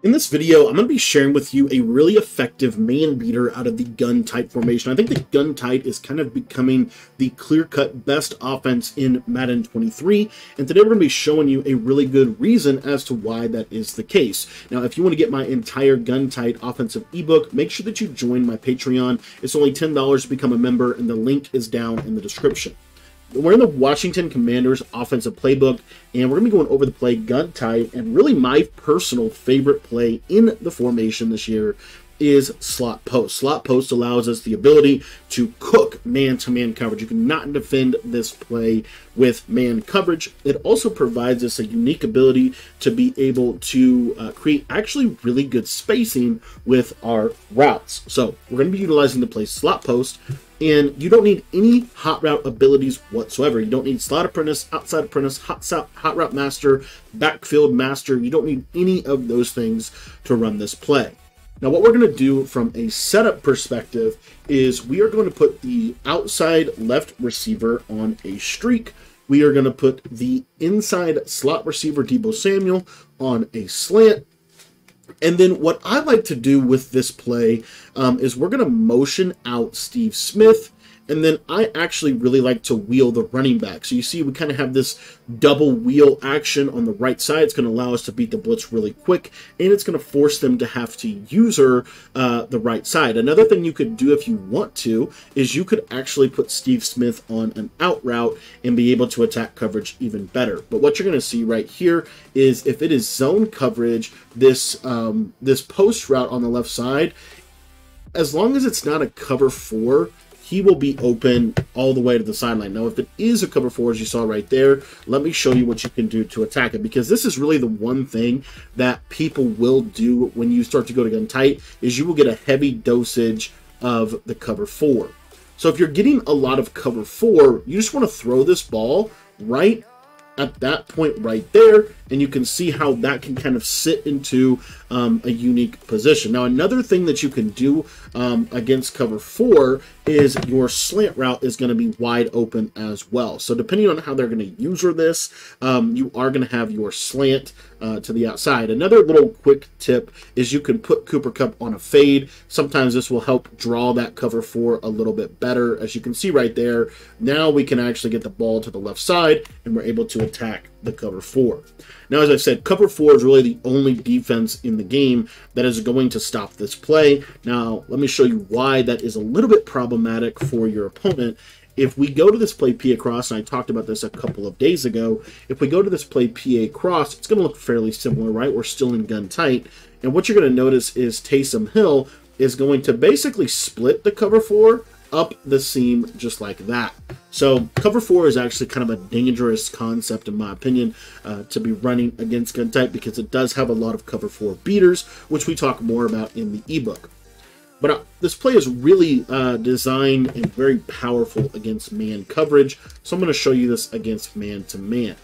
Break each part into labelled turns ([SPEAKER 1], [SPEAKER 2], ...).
[SPEAKER 1] In this video, I'm going to be sharing with you a really effective man beater out of the gun tight formation. I think the gun tight is kind of becoming the clear-cut best offense in Madden 23, and today we're going to be showing you a really good reason as to why that is the case. Now, if you want to get my entire gun tight offensive ebook, make sure that you join my Patreon. It's only $10 to become a member, and the link is down in the description. We're in the Washington Commanders offensive playbook, and we're going to be going over the play gun tight. And really, my personal favorite play in the formation this year is slot post. Slot post allows us the ability to cook man-to-man coverage. You cannot defend this play with man coverage. It also provides us a unique ability to be able to uh, create actually really good spacing with our routes. So we're going to be utilizing the play slot post and you don't need any hot route abilities whatsoever. You don't need slot apprentice, outside apprentice, hot, hot route master, backfield master. You don't need any of those things to run this play. Now what we're going to do from a setup perspective is we are going to put the outside left receiver on a streak. We are going to put the inside slot receiver Deebo Samuel on a slant. And then what I like to do with this play um, is we're going to motion out Steve Smith and then I actually really like to wheel the running back. So you see we kind of have this double wheel action on the right side. It's going to allow us to beat the blitz really quick, and it's going to force them to have to user uh, the right side. Another thing you could do if you want to is you could actually put Steve Smith on an out route and be able to attack coverage even better. But what you're going to see right here is if it is zone coverage, this um, this post route on the left side, as long as it's not a cover four, he will be open all the way to the sideline. Now, if it is a cover four, as you saw right there, let me show you what you can do to attack it, because this is really the one thing that people will do when you start to go to gun tight, is you will get a heavy dosage of the cover four. So if you're getting a lot of cover four, you just want to throw this ball right at that point right there, and you can see how that can kind of sit into um, a unique position. Now, another thing that you can do um, against cover four is your slant route is going to be wide open as well. So depending on how they're going to user this, um, you are going to have your slant uh, to the outside. Another little quick tip is you can put Cooper Kupp on a fade. Sometimes this will help draw that cover four a little bit better. As you can see right there, now we can actually get the ball to the left side and we're able to attack the cover four. Now, as I said, cover four is really the only defense in the game that is going to stop this play. Now, let me show you why that is a little bit problematic for your opponent. If we go to this play PA cross, and I talked about this a couple of days ago, if we go to this play PA cross, it's going to look fairly similar, right? We're still in gun tight. And what you're going to notice is Taysom Hill is going to basically split the cover four up the seam just like that. So cover four is actually kind of a dangerous concept in my opinion uh, to be running against gun tight because it does have a lot of cover four beaters, which we talk more about in the ebook. But uh, this play is really uh, designed and very powerful against man coverage. So I'm going to show you this against man to man.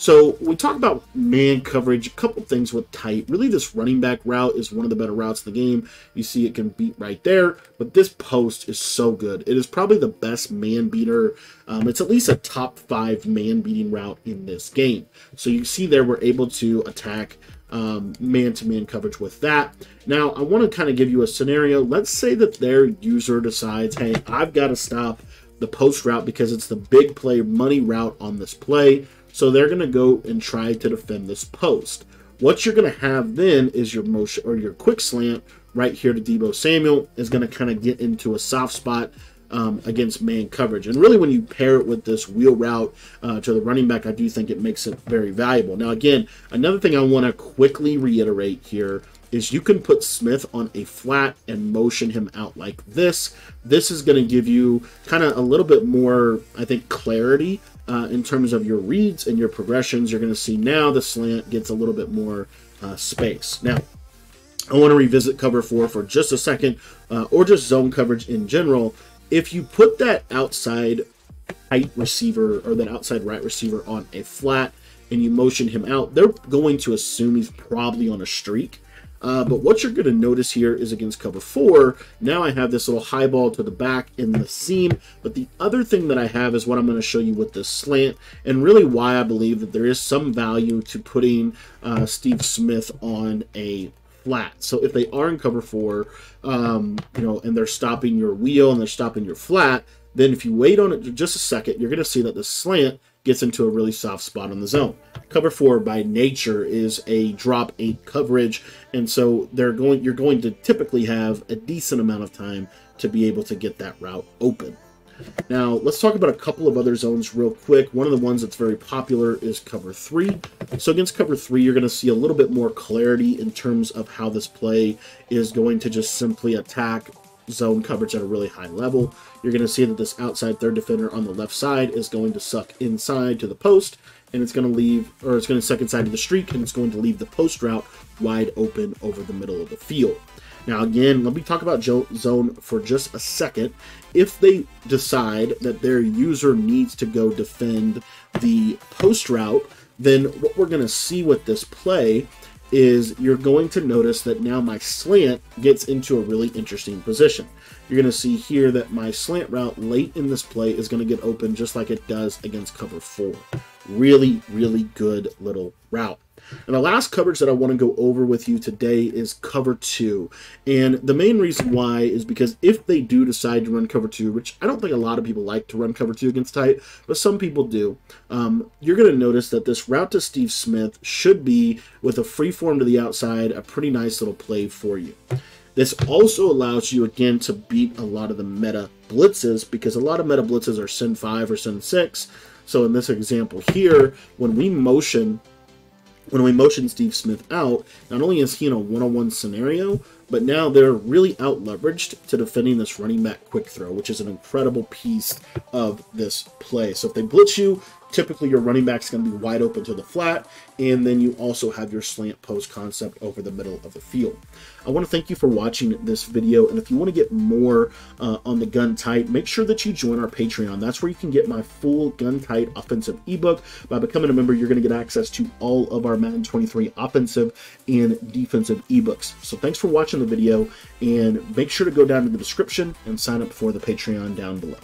[SPEAKER 1] So we talk about man coverage, a couple things with tight. Really, this running back route is one of the better routes in the game. You see it can beat right there, but this post is so good. It is probably the best man beater. Um, it's at least a top five man beating route in this game. So you see there, we're able to attack um, man-to-man coverage with that. Now, I want to kind of give you a scenario. Let's say that their user decides, hey, I've got to stop the post route because it's the big play money route on this play. So they're going to go and try to defend this post. What you're going to have then is your motion or your quick slant right here to Deebo Samuel is going to kind of get into a soft spot um, against man coverage. And really, when you pair it with this wheel route uh, to the running back, I do think it makes it very valuable. Now, again, another thing I want to quickly reiterate here is you can put Smith on a flat and motion him out like this. This is going to give you kind of a little bit more, I think, clarity uh, in terms of your reads and your progressions. You're going to see now the slant gets a little bit more uh, space. Now, I want to revisit cover four for just a second, uh, or just zone coverage in general. If you put that outside right receiver or that outside right receiver on a flat and you motion him out, they're going to assume he's probably on a streak. Uh, but what you're going to notice here is against cover four, now I have this little high ball to the back in the seam. But the other thing that I have is what I'm going to show you with this slant and really why I believe that there is some value to putting uh, Steve Smith on a flat. So if they are in cover four, um, you know, and they're stopping your wheel and they're stopping your flat, then if you wait on it just a second, you're going to see that the slant gets into a really soft spot on the zone. Cover four by nature is a drop eight coverage, and so they're going. You're going to typically have a decent amount of time to be able to get that route open. Now, let's talk about a couple of other zones real quick. One of the ones that's very popular is cover three. So against cover three, you're going to see a little bit more clarity in terms of how this play is going to just simply attack zone coverage at a really high level. You're going to see that this outside third defender on the left side is going to suck inside to the post, and it's going to leave, or it's going to suck inside of the streak, and it's going to leave the post route wide open over the middle of the field. Now, again, let me talk about zone for just a second. If they decide that their user needs to go defend the post route, then what we're going to see with this play is you're going to notice that now my slant gets into a really interesting position. You're going to see here that my slant route late in this play is going to get open just like it does against cover four. Really, really good little route. And the last coverage that I want to go over with you today is cover two. And the main reason why is because if they do decide to run cover two, which I don't think a lot of people like to run cover two against tight, but some people do, um, you're going to notice that this route to Steve Smith should be with a free form to the outside, a pretty nice little play for you. This also allows you again to beat a lot of the meta blitzes because a lot of meta blitzes are Sin 5 or send 6. So in this example here, when we motion when we motion Steve Smith out, not only is he in a one-on-one scenario, but now they're really out leveraged to defending this running back quick throw, which is an incredible piece of this play. So if they blitz you, typically your running back's going to be wide open to the flat, and then you also have your slant post concept over the middle of the field. I want to thank you for watching this video, and if you want to get more uh, on the gun tight, make sure that you join our Patreon. That's where you can get my full gun tight offensive ebook. By becoming a member, you're going to get access to all of our Madden 23 offensive and defensive ebooks. So thanks for the video, and make sure to go down to the description and sign up for the Patreon down below.